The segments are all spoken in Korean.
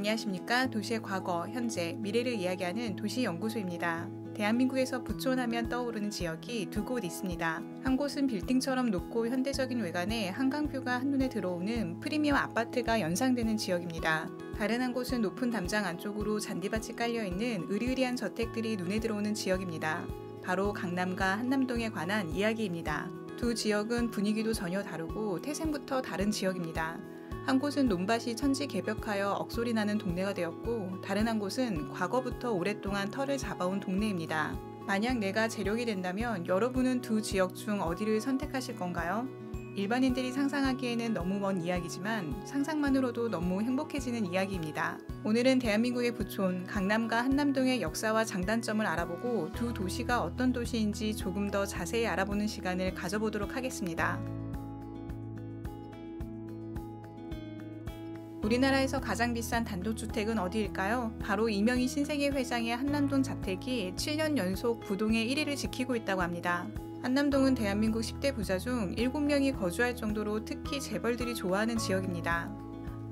안녕하십니까. 도시의 과거, 현재, 미래를 이야기하는 도시연구소입니다. 대한민국에서 부촌하면 떠오르는 지역이 두 곳 있습니다. 한 곳은 빌딩처럼 높고 현대적인 외관에 한강뷰가 한눈에 들어오는 프리미엄 아파트가 연상되는 지역입니다. 다른 한 곳은 높은 담장 안쪽으로 잔디밭이 깔려있는 으리으리한 저택들이 눈에 들어오는 지역입니다. 바로 강남과 한남동에 관한 이야기입니다. 두 지역은 분위기도 전혀 다르고 태생부터 다른 지역입니다. 한 곳은 논밭이 천지개벽하여 억소리 나는 동네가 되었고 다른 한 곳은 과거부터 오랫동안 털을 잡아온 동네입니다. 만약 내가 재력이 된다면 여러분은 두 지역 중 어디를 선택하실 건가요? 일반인들이 상상하기에는 너무 먼 이야기지만 상상만으로도 너무 행복해지는 이야기입니다. 오늘은 대한민국의 부촌, 강남과 한남동의 역사와 장단점을 알아보고 두 도시가 어떤 도시인지 조금 더 자세히 알아보는 시간을 가져보도록 하겠습니다. 우리나라에서 가장 비싼 단독주택은 어디일까요? 바로 이명희 신세계 회장의 한남동 자택이 7년 연속 부동의 1위를 지키고 있다고 합니다. 한남동은 대한민국 10대 부자 중 7명이 거주할 정도로 특히 재벌들이 좋아하는 지역입니다.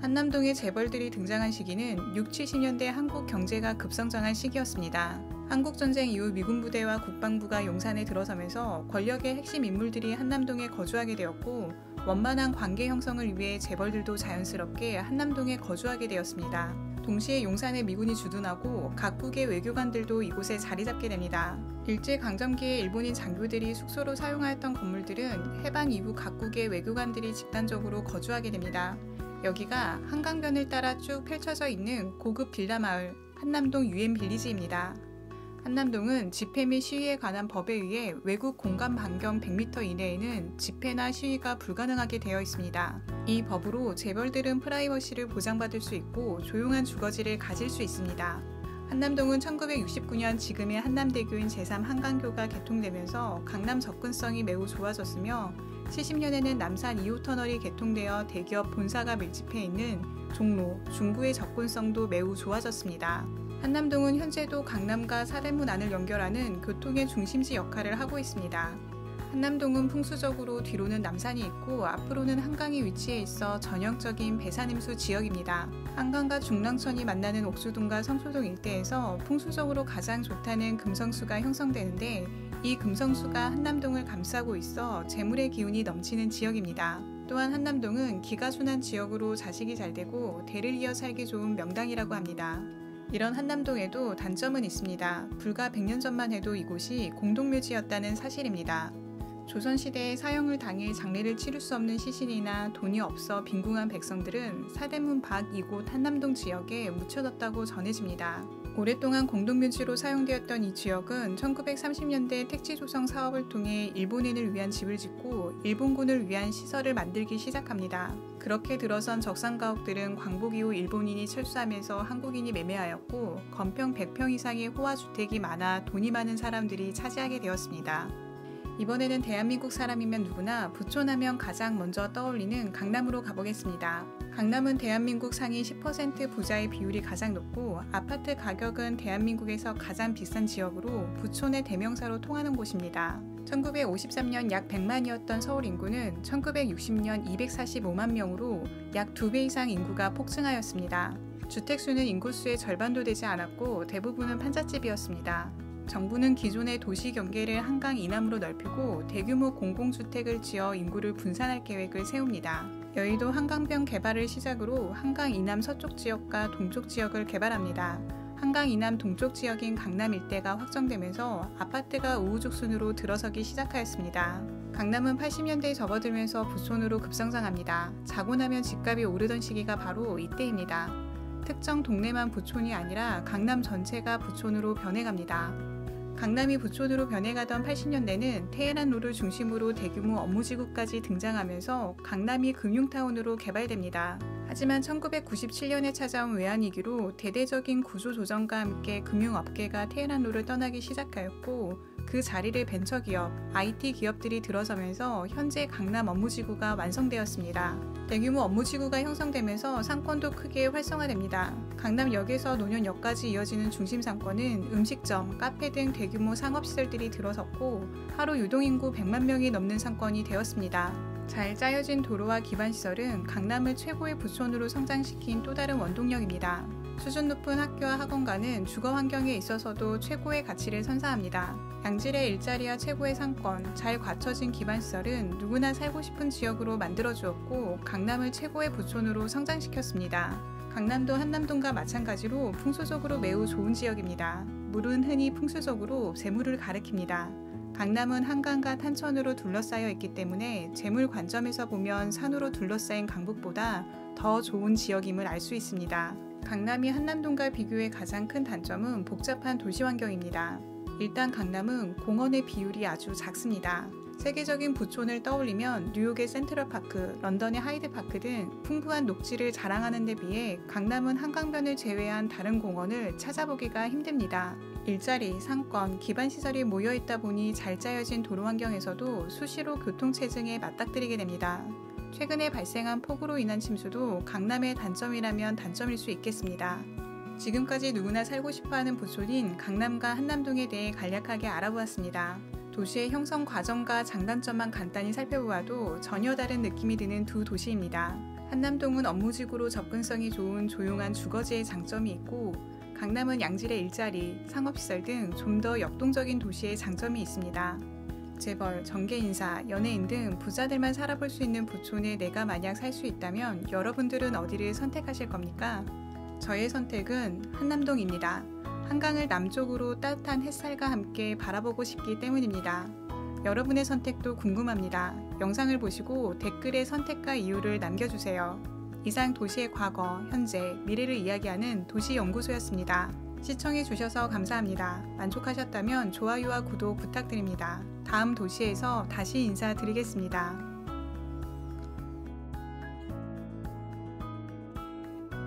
한남동의 재벌들이 등장한 시기는 6, 70년대 한국 경제가 급성장한 시기였습니다. 한국전쟁 이후 미군 부대와 국방부가 용산에 들어서면서 권력의 핵심 인물들이 한남동에 거주하게 되었고 원만한 관계 형성을 위해 재벌들도 자연스럽게 한남동에 거주하게 되었습니다. 동시에 용산에 미군이 주둔하고 각국의 외교관들도 이곳에 자리 잡게 됩니다. 일제 강점기에 일본인 장교들이 숙소로 사용하였던 건물들은 해방 이후 각국의 외교관들이 집단적으로 거주하게 됩니다. 여기가 한강변을 따라 쭉 펼쳐져 있는 고급 빌라 마을 한남동 유엔 빌리지입니다. 한남동은 집회 및 시위에 관한 법에 의해 외국 공간 반경 100m 이내에는 집회나 시위가 불가능하게 되어 있습니다. 이 법으로 재벌들은 프라이버시를 보장받을 수 있고 조용한 주거지를 가질 수 있습니다. 한남동은 1969년 지금의 한남대교인 제3 한강교가 개통되면서 강남 접근성이 매우 좋아졌으며 70년에는 남산 2호 터널이 개통되어 대기업 본사가 밀집해 있는 종로, 중구의 접근성도 매우 좋아졌습니다. 한남동은 현재도 강남과 사대문 안을 연결하는 교통의 중심지 역할을 하고 있습니다. 한남동은 풍수적으로 뒤로는 남산이 있고 앞으로는 한강이 위치해 있어 전형적인 배산임수 지역입니다. 한강과 중랑천이 만나는 옥수동과 성수동 일대에서 풍수적으로 가장 좋다는 금성수가 형성되는데 이 금성수가 한남동을 감싸고 있어 재물의 기운이 넘치는 지역입니다. 또한 한남동은 기가 순한 지역으로 자식이 잘 되고 대를 이어 살기 좋은 명당이라고 합니다. 이런 한남동에도 단점은 있습니다. 불과 100년 전만 해도 이곳이 공동묘지였다는 사실입니다. 조선시대에 사형을 당해 장례를 치를 수 없는 시신이나 돈이 없어 빈궁한 백성들은 사대문 밖 이곳 한남동 지역에 묻혀졌다고 전해집니다. 오랫동안 공동묘지로 사용되었던 이 지역은 1930년대 택지 조성 사업을 통해 일본인을 위한 집을 짓고 일본군을 위한 시설을 만들기 시작합니다. 그렇게 들어선 적산가옥들은 광복 이후 일본인이 철수하면서 한국인이 매매하였고 건평 100평 이상의 호화주택이 많아 돈이 많은 사람들이 차지하게 되었습니다. 이번에는 대한민국 사람이면 누구나 부촌하면 가장 먼저 떠올리는 강남으로 가보겠습니다. 강남은 대한민국 상위 10% 부자의 비율이 가장 높고 아파트 가격은 대한민국에서 가장 비싼 지역으로 부촌의 대명사로 통하는 곳입니다. 1953년 약 100만이었던 서울 인구는 1960년 245만 명으로 약 2배 이상 인구가 폭증하였습니다. 주택수는 인구수의 절반도 되지 않았고 대부분은 판잣집이었습니다. 정부는 기존의 도시 경계를 한강 이남으로 넓히고 대규모 공공주택을 지어 인구를 분산할 계획을 세웁니다. 여의도 한강변 개발을 시작으로 한강 이남 서쪽 지역과 동쪽 지역을 개발합니다. 한강 이남 동쪽 지역인 강남 일대가 확정되면서 아파트가 우후죽순으로 들어서기 시작하였습니다. 강남은 80년대에 접어들면서 부촌으로 급성장합니다. 자고 나면 집값이 오르던 시기가 바로 이때입니다. 특정 동네만 부촌이 아니라 강남 전체가 부촌으로 변해갑니다. 강남이 부촌으로 변해가던 80년대는 테헤란 로를 중심으로 대규모 업무지구까지 등장하면서 강남이 금융타운으로 개발됩니다. 하지만 1997년에 찾아온 외환위기로 대대적인 구조조정과 함께 금융업계가 테헤란로를 떠나기 시작하였고 그 자리를 벤처기업, IT 기업들이 들어서면서 현재 강남 업무지구가 완성되었습니다. 대규모 업무지구가 형성되면서 상권도 크게 활성화됩니다. 강남역에서 노년역까지 이어지는 중심 상권은 음식점, 카페 등 대규모 상업시설들이 들어섰고 하루 유동인구 100만 명이 넘는 상권이 되었습니다. 잘 짜여진 도로와 기반시설은 강남을 최고의 부촌으로 성장시킨 또 다른 원동력입니다. 수준 높은 학교와 학원가는 주거 환경에 있어서도 최고의 가치를 선사합니다. 양질의 일자리와 최고의 상권, 잘 갖춰진 기반시설은 누구나 살고 싶은 지역으로 만들어주었고 강남을 최고의 부촌으로 성장시켰습니다. 강남도 한남동과 마찬가지로 풍수적으로 매우 좋은 지역입니다. 물은 흔히 풍수적으로 재물을 가리킵니다. 강남은 한강과 탄천으로 둘러싸여 있기 때문에 재물 관점에서 보면 산으로 둘러싸인 강북보다 더 좋은 지역임을 알 수 있습니다. 강남이 한남동과 비교해 가장 큰 단점은 복잡한 도시 환경입니다. 일단 강남은 공원의 비율이 아주 작습니다. 세계적인 부촌을 떠올리면 뉴욕의 센트럴파크, 런던의 하이드파크 등 풍부한 녹지를 자랑하는 데 비해 강남은 한강변을 제외한 다른 공원을 찾아보기가 힘듭니다. 일자리, 상권, 기반시설이 모여 있다 보니 잘 짜여진 도로 환경에서도 수시로 교통체증에 맞닥뜨리게 됩니다. 최근에 발생한 폭우로 인한 침수도 강남의 단점이라면 단점일 수 있겠습니다. 지금까지 누구나 살고 싶어하는 부촌인 강남과 한남동에 대해 간략하게 알아보았습니다. 도시의 형성 과정과 장단점만 간단히 살펴보아도 전혀 다른 느낌이 드는 두 도시입니다. 한남동은 업무지구로 접근성이 좋은 조용한 주거지의 장점이 있고 강남은 양질의 일자리, 상업시설 등 좀 더 역동적인 도시의 장점이 있습니다. 재벌, 정계인사, 연예인 등 부자들만 살아볼 수 있는 부촌에 내가 만약 살 수 있다면 여러분들은 어디를 선택하실 겁니까? 저의 선택은 한남동입니다. 한강을 남쪽으로 따뜻한 햇살과 함께 바라보고 싶기 때문입니다. 여러분의 선택도 궁금합니다. 영상을 보시고 댓글에 선택과 이유를 남겨주세요. 이상 도시의 과거, 현재, 미래를 이야기하는 도시연구소였습니다. 시청해주셔서 감사합니다. 만족하셨다면 좋아요와 구독 부탁드립니다. 다음 도시에서 다시 인사드리겠습니다.